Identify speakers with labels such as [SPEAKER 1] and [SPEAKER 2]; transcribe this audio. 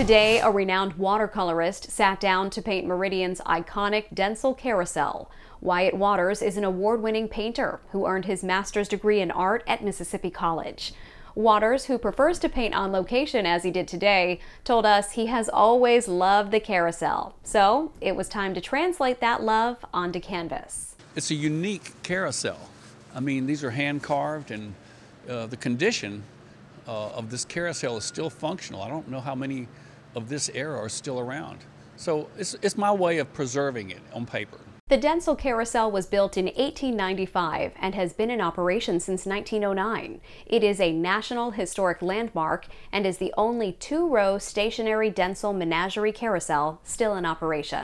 [SPEAKER 1] Today, a renowned watercolorist sat down to paint Meridian's iconic Dentzel Carousel. Wyatt Waters is an award winning painter who earned his master's degree in art at Mississippi College. Waters, who prefers to paint on location as he did today, told us he has always loved the carousel. So it was time to translate that love onto canvas.
[SPEAKER 2] It's a unique carousel. I mean, these are hand carved, and uh, the condition uh, of this carousel is still functional. I don't know how many of this era are still around. So it's, it's my way of preserving it on paper.
[SPEAKER 1] The Dentzel Carousel was built in 1895 and has been in operation since 1909. It is a National Historic Landmark and is the only two-row stationary Dentzel Menagerie Carousel still in operation.